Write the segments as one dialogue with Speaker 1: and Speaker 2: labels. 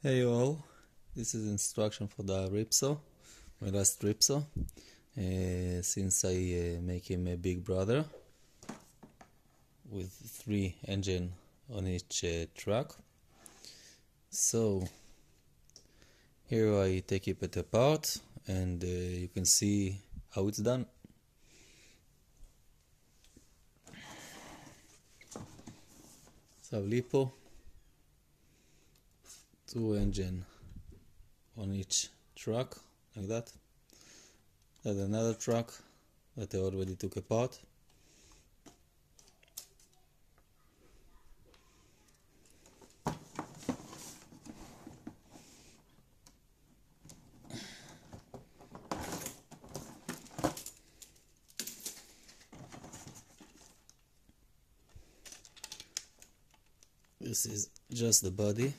Speaker 1: Hey all, this is instruction for the Ripsaw, my last Ripsaw, uh, since I uh, make him a big brother with three engine on each uh, truck. So here I take it apart and uh, you can see how it's done. So, Lipo two engine on each truck like that. And another truck that I already took apart. This is just the body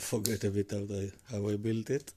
Speaker 1: forget a bit of the, how I built it.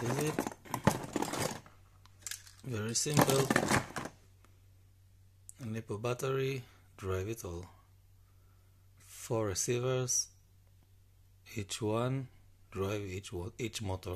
Speaker 1: That is it. Very simple. LiPo battery, drive it all. Four receivers, each one drive each each motor.